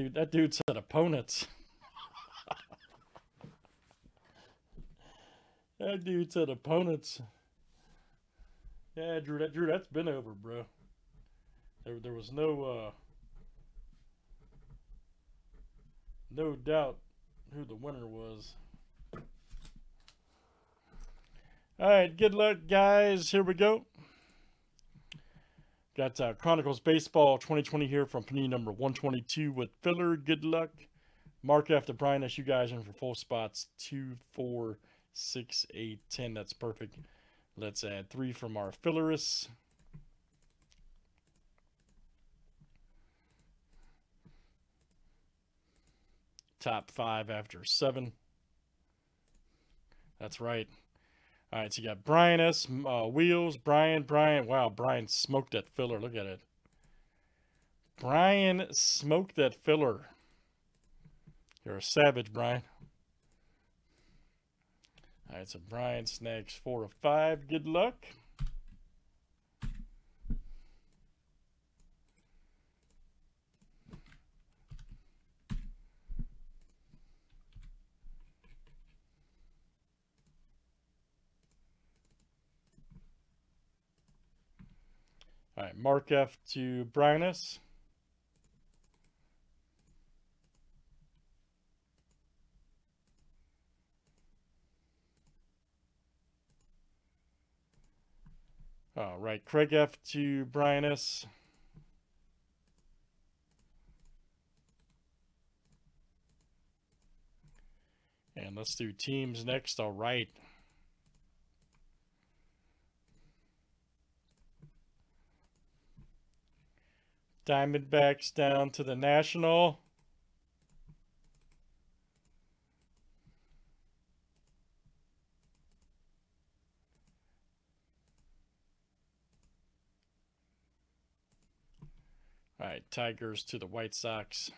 dude, that dude said opponents. that dude said opponents. Yeah, Drew, that Drew, that's been over, bro. There, there was no, uh, no doubt who the winner was. All right, good luck, guys. Here we go. Got uh, Chronicles Baseball 2020 here from Panini number 122 with filler. Good luck. Mark after Brian, that's you guys in for full spots. Two, four, six, eight, ten. That's perfect. Let's add three from our fillerists. Top five after seven. That's right. All right, so you got Brian S. Uh, Wheels, Brian, Brian. Wow, Brian smoked that filler. Look at it. Brian smoked that filler. You're a savage, Brian. All right, so Brian snags four of five. Good luck. All right, Mark F to Brynus. All right, Craig F to Brynus. And let's do teams next. All right. Diamondbacks down to the National. All right, Tigers to the White Sox.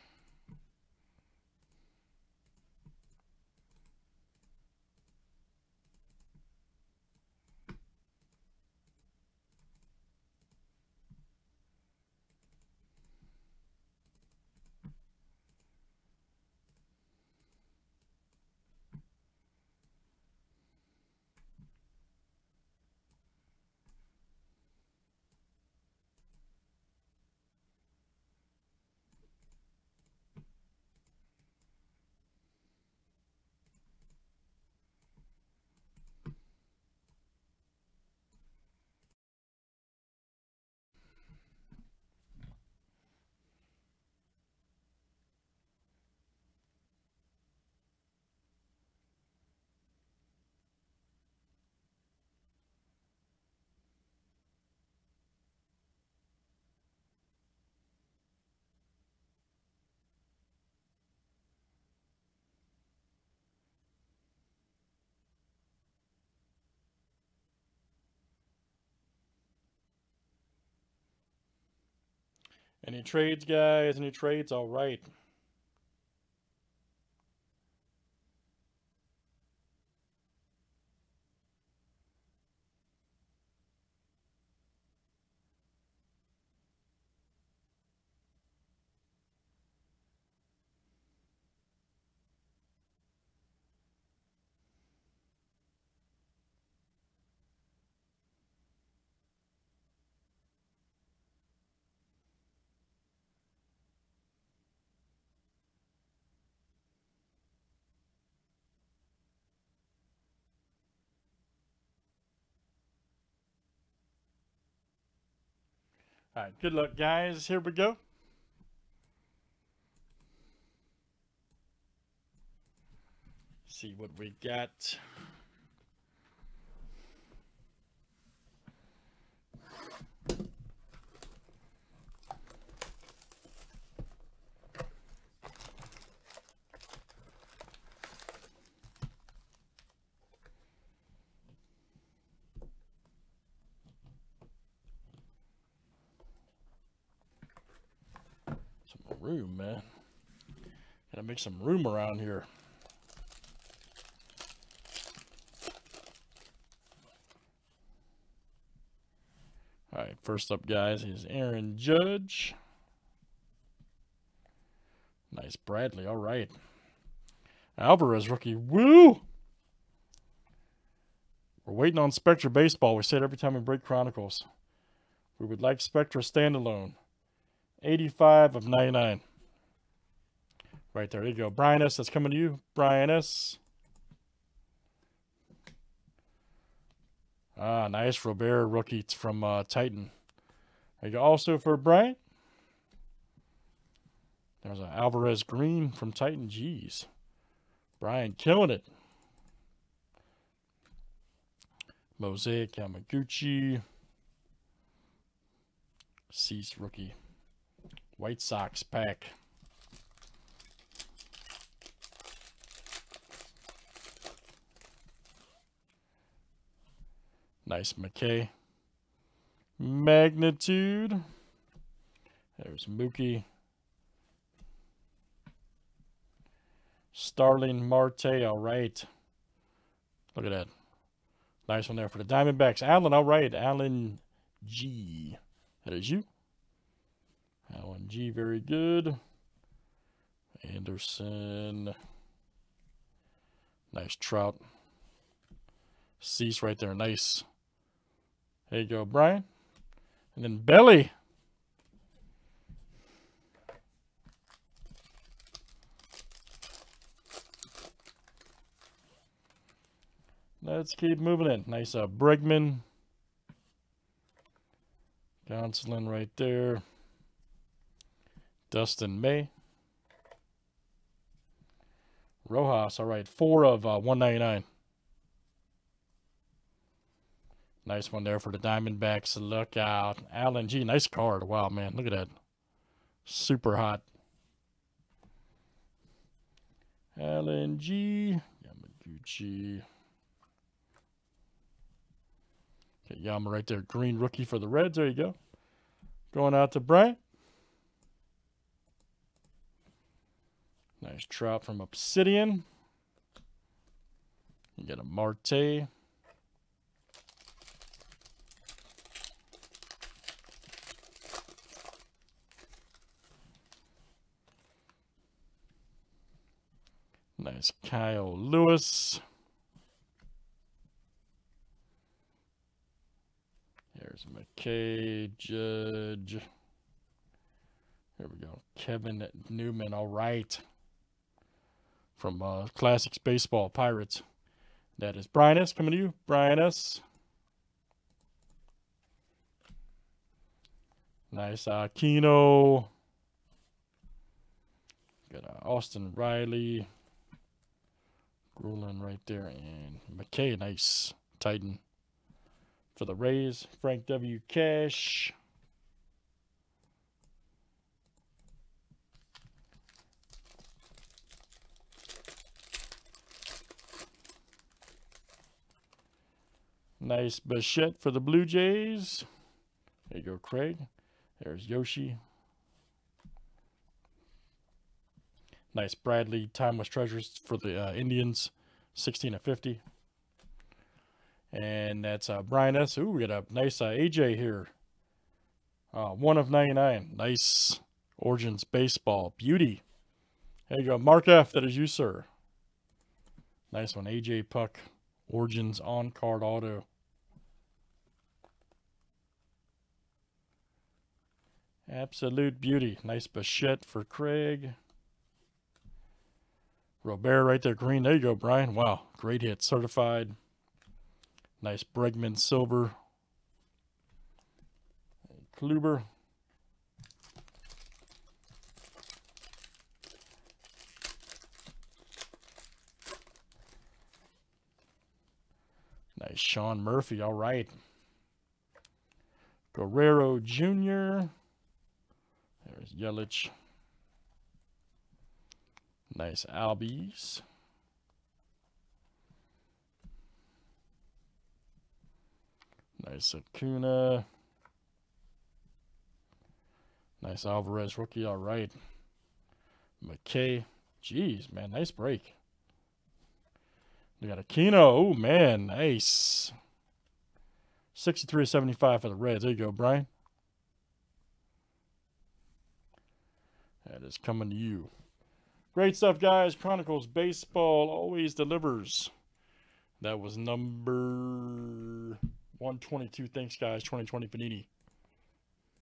Any trades, guys? Any trades? All right. All right, good luck, guys. Here we go. See what we got. Some room, man. Gotta make some room around here. All right, first up, guys, is Aaron Judge. Nice Bradley. All right. Alvarez rookie. Woo! We're waiting on Spectra Baseball. We say it every time we break Chronicles. We would like Spectra standalone. 85 of 99. Right there. There you go. Brian S. That's coming to you. Brian S. Ah, nice Robert rookie from uh, Titan. There you go. Also for Brian. There's an Alvarez Green from Titan. Jeez. Brian killing it. Mosaic Yamaguchi. Cease rookie. White Sox pack. Nice McKay. Magnitude. There's Mookie. Starling Marte, all right. Look at that. Nice one there for the Diamondbacks. Allen, all right. Allen G. That is you. Allen G, very good. Anderson. Nice Trout. Cease right there. Nice. There you go, Brian. And then Belly. Let's keep moving in. Nice uh, Bregman. Gonsolin right there. Dustin May. Rojas, all right, four of uh, 199. Nice one there for the Diamondbacks. Look out. Allen G, nice card. Wow, man, look at that. Super hot. Allen G, Yamaguchi. Okay, Yama right there. Green rookie for the Reds. There you go. Going out to Bryant. Nice Trout from Obsidian. You get a Marte. Nice Kyle Lewis. There's McKay, Judge. Here we go. Kevin Newman. All right. From uh, Classics Baseball Pirates. That is Brian S. coming to you. Brian S. Nice. Uh, Kino. Got uh, Austin Riley. Grulin right there. And McKay. Nice. Titan for the Rays, Frank W. Cash. Nice Bichette for the Blue Jays. There you go, Craig. There's Yoshi. Nice Bradley Timeless Treasures for the uh, Indians. 16 of 50. And that's uh, Brian S. Ooh, we got a nice uh, AJ here. Uh, one of 99. Nice Origins Baseball. Beauty. There you go. Mark F. That is you, sir. Nice one. AJ Puk. Origins on card auto. Absolute beauty. Nice Bichette for Craig. Robert right there. Green. There you go, Brian. Wow. Great hit. Certified. Nice Bregman silver. Kluber. Nice Sean Murphy. All right. Guerrero Jr. Yelich. Nice Albies. Nice Acuna. Nice Alvarez rookie. All right. McKay. Jeez, man. Nice break. We got Aquino. Oh, man. Nice. 63 75 for the Reds. There you go, Brian. That is coming to you. Great stuff, guys. Chronicles Baseball always delivers. That was number 122. Thanks, guys. 2020 Panini.